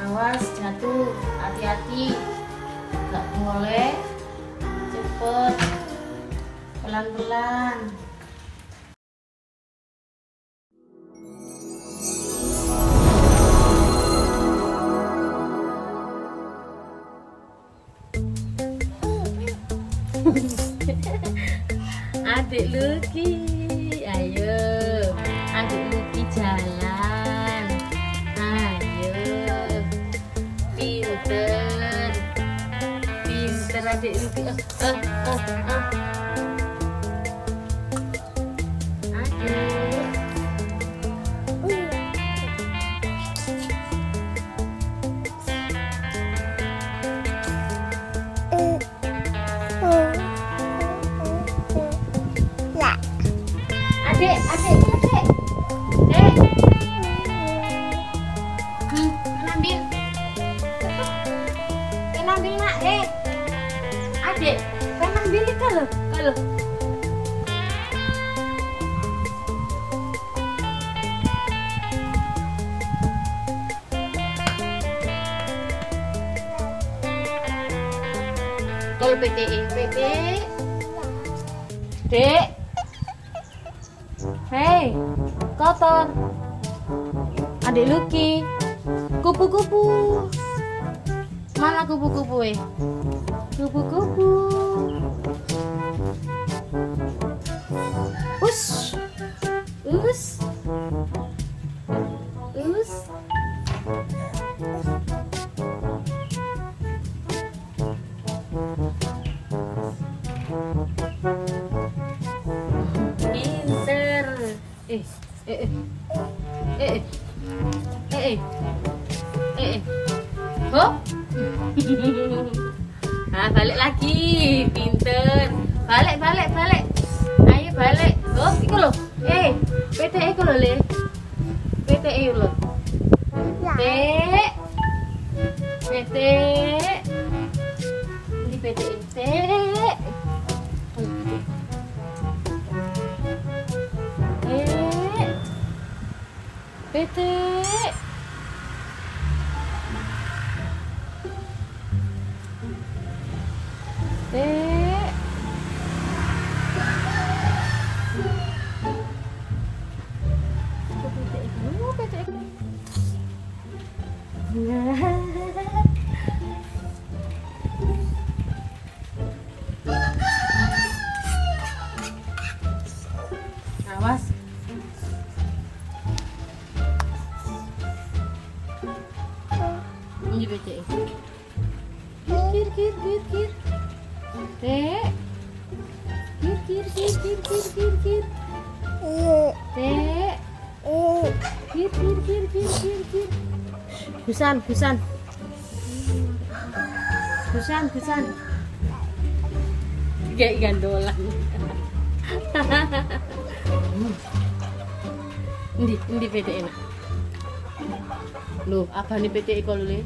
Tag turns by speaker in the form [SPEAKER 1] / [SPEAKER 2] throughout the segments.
[SPEAKER 1] awas jatuh. Hati-hati. Nggak boleh. Cepet. Pelan-pelan. Adik Lucky. Ayo. Adik Lucky jalan pinter pinter adik dek adik kan ambil kalau kalau kalau PTE PTE dek Hei, kotor. Adik Lucky. Kupu-kupu. Mana kupu-kupu eh? Kupu-kupu. Us. Us. Us. Pinter. Eh, eh, eh. Eh, eh. Eh, eh. Eh, eh. Hop. ah, balik lagi. Pinter. Balik, balik, balik. Ayo balik. Oh, iku lho. Eh, PTE iku lho, Le. PTE lho. Tek. Tek. Ini becek. Kir kir kir kir. Dek. Kir kir kir kir kir kir kir. Dek. Kir kir kir kir kir kir. Busan busan. Busan busan. Kayak gandolan. Ndi, ndi PT enak. Loh, apa nih PT Eko lho, Le?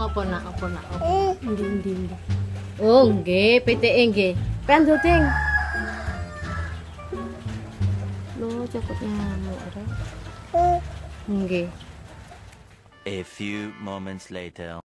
[SPEAKER 1] Apa nak, apa nak, apa? Ndi, ndi, ndi. Oh, nggih, PTE nggih. Pen Rek. Nggih.
[SPEAKER 2] A few moments later.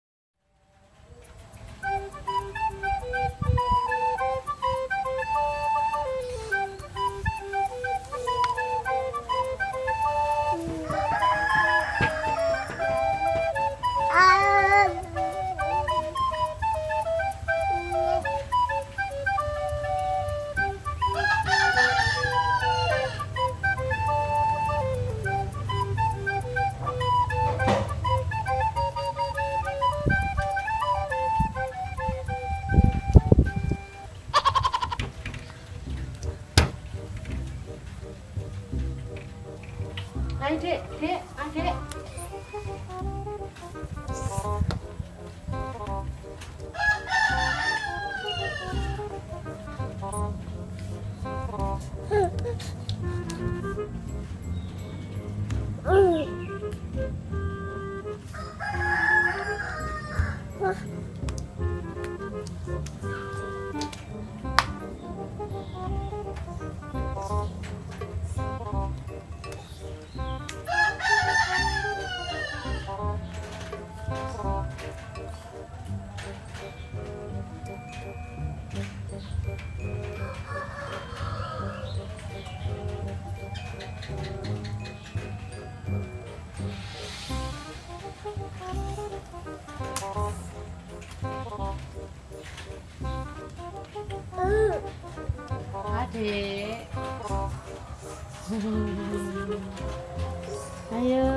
[SPEAKER 1] 来这，这，啊这。Ayo.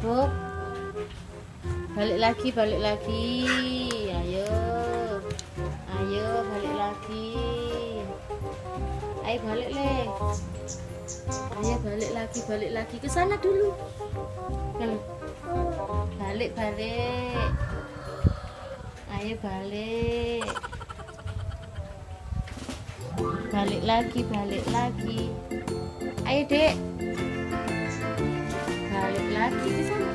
[SPEAKER 1] Bob. Balik lagi, balik lagi. Ayo. Ayo, balik lagi. Ayo balik, Le. Ayo balik lagi, balik lagi ke sana dulu. Balik, balik. Ayo balik. Balik lagi, balik lagi. Ayo, Dek. Balik lagi ke sana.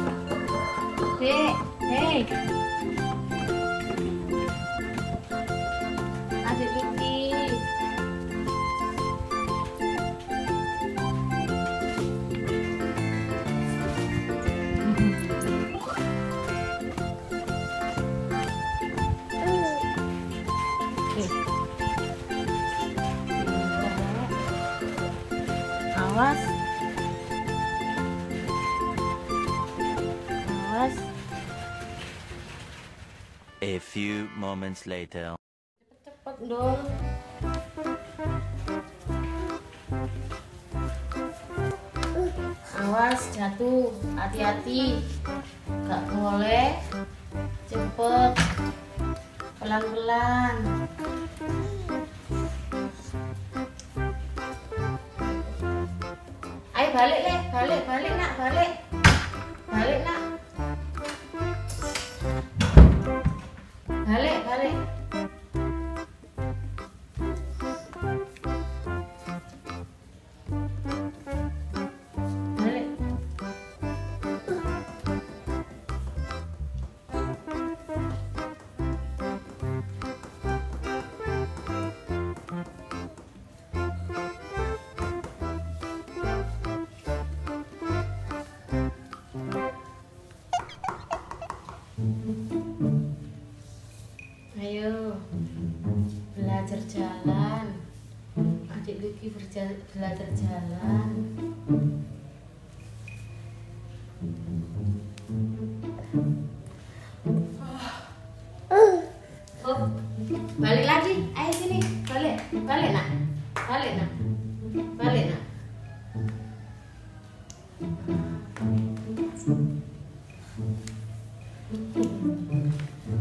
[SPEAKER 1] Adik. Dek, hei. Adik Luki. Oke. Awas. Awas.
[SPEAKER 2] Few moments later.
[SPEAKER 1] Dong. Awas jatuh, hati-hati. Gak boleh. Cepet. Pelan-pelan. Ayo balik le, balik, balik nak. Balik belajar jalan. Adik Luki berja- belajar jalan. Oh, balik lagi. Ayo sini, balik, balik nak, balik nak, balik nak.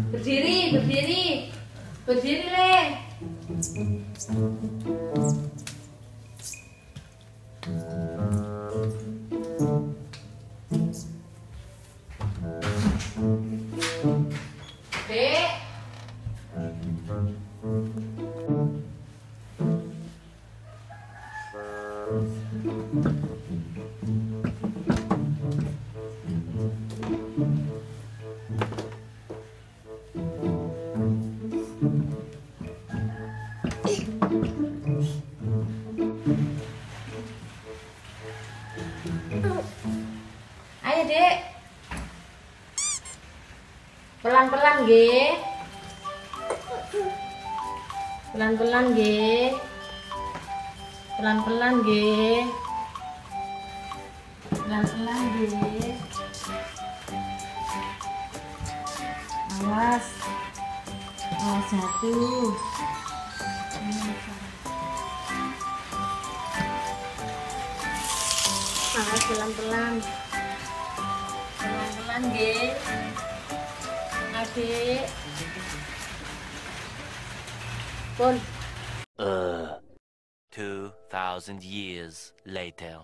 [SPEAKER 1] Berdiri, berdiri, berdiri le. Dek. Nggih. Pelan-pelan, nggih. Pelan-pelan, nggih. Pelan-pelan, nggih. Awas. Awas jatuh. Awas pelan-pelan. Pelan-pelan, nggih.
[SPEAKER 2] Uh, 2000 years later.